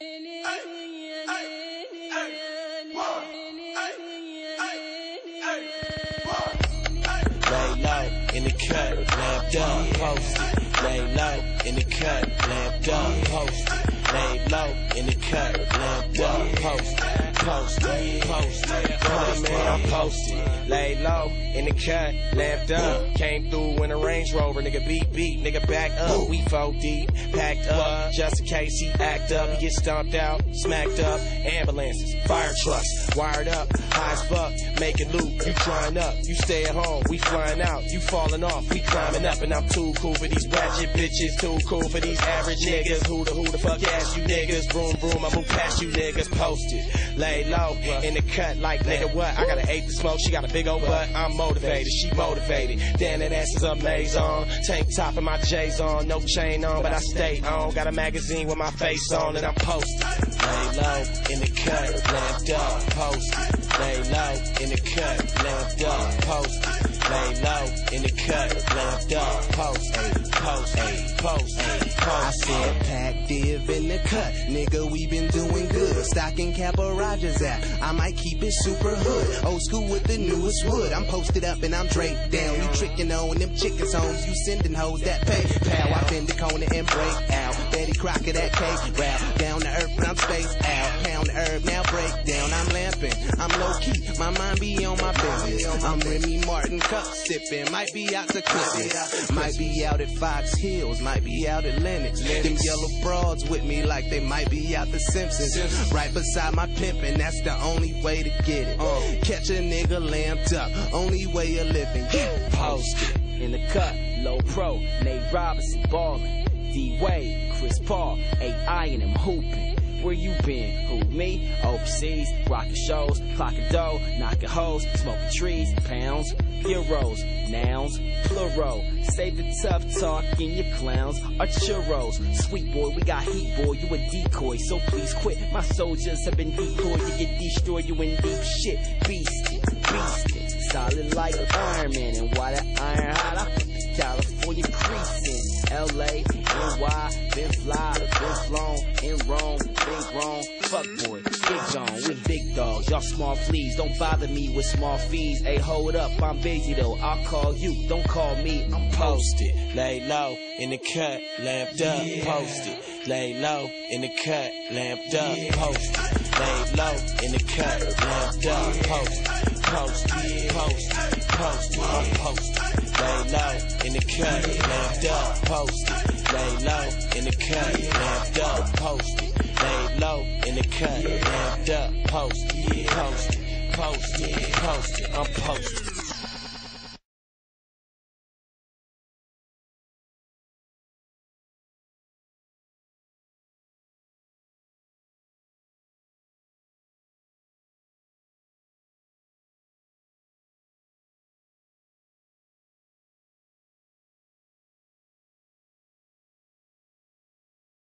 Lay low in the cut, lamped up, posted. Lay low in the cut, lamped up, posted. Lay low in the cut, lamped up. Posted, posted. Come man, I'm posted. Lay low in the cut, lamped up. Came through in a Range Rover, nigga beat beat, nigga back up. We four deep, packed up, just in case he act up. He get stomped out, smacked up. Ambulances, fire trucks, wired up, high as fuck, making loot. You trying up, you stay at home. We flying out, you falling off, we climbing up, and I'm too cool for these ratchet bitches. Too cool for these average niggas. Who the who the fuck ass you niggas? Broom broom, I move past you niggas. Posted, lay low in the cut like nigga what? I got an eight to smoke, she got a big old butt. I'm motivated, she motivated. Damn that ass is amazing. Tank top and my J's on, no chain on, but I stay on. Got a magazine with my face on, and I'm posted. Lay low in the cut, lamped up, posted. Lay low in the cut, lamped up, posted. Lay low in the cut, lamped up, posted. Post, post, I post. Said pack div in the cut, nigga we been doing good. Stocking Caparajas out, I might keep it super hood. Old school with the newest wood. I'm posted up and I'm draped down. You tricking on them chickens homes, you sending hoes that pay. Pow, I bend the corner and break out. Betty Crocker that cake rap. Down to earth, but I'm spaced out. Pound the herb, now break down. I'm lamping, I'm low key. My mind be on my business. I'm Remy Martin cup sipping. Might be out to Christmas. Might be out at Fox Hills. Might be out at Lennox. Them yellow broads with me like they might be out the Simpsons. Right beside my pimpin', that's the only way to get it. Oh. Catch a nigga lamped up. Only way of living. Yeah. posted in the cut, low pro, Nate Robinson ballin', D Wade, Chris Paul, AI and him hooping. Where you been? Who me? Overseas, rockin' shows, clockin' dough, knockin' hoes, smoking trees, pounds, euros, nouns, plural. Save the tough talk in your clowns are churros. Sweet boy, we got heat boy, you a decoy, so please quit. My soldiers have been deployed to get destroyed, you in deep shit. Beastin', beastin', solid like Iron Man, and why the iron hot? I California creasing. LA, NY, been fly, been flown, in Rome, been grown. Fuck boy, big John, we big dogs, y'all small fleas. Don't bother me with small fees. Hey, hold up, I'm busy though. I'll call you, don't call me. I'm posted, lay low in the cut, lamped up, posted. Lay low in the cut, lamped up, posted. Lay low in the cut, lamped up, posted. Posted, posted, posted, I'm posted. Lay low in the cut, lamped up, posted. Lay low in the cut, lamped up, posted. Lay low in the cut, lamped up, posted. Posted, posted, posted, I'm posted.